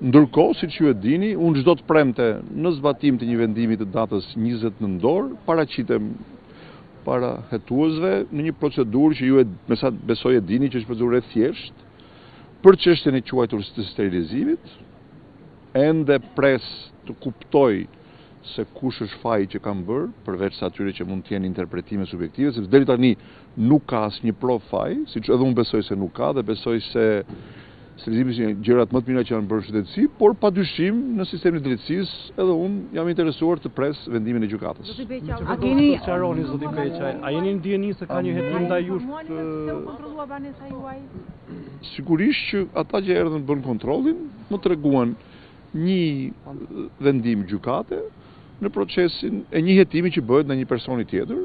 Ndërkohë, siç ju e dini, unë çdo të premte, në zbatim të një vendimi të datës njëzet nëntor, paraqitem para hetuesve në një procedurë që ju e, me sa besoj e dini, që është procedurë e thjeshtë, për çështjen e quajtur të sterilizimit, ende pres të kuptoj se kush është faji që kam bërë, përveç se atyre që mund të jenë interpretime subjektive, sepse deri tani Nuk ka asnjë provë faji, siç edhe unë besoj se nuk ka dhe besoj se sterilizimi është një nga gjërat më të mira që janë bërë në shëndetësi, por padyshim në sistemin e drejtësisë edhe unë jam interesuar të pres vendimin e gjykatës. Zoti Beqaj, a keni sqaroni zoti Beqaj, a jeni në dijeni se ka një hetim ndaj jush? Pse u kontrollua banesa juaj? Sigurisht që ata që erdhën bënë kontrollin, më treguan një vendim gjykate në procesin e një hetimi që bëhet ndaj një personi tjetër,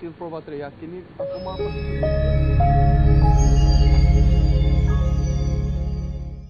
Kemi prova të reja, kemi akoma për...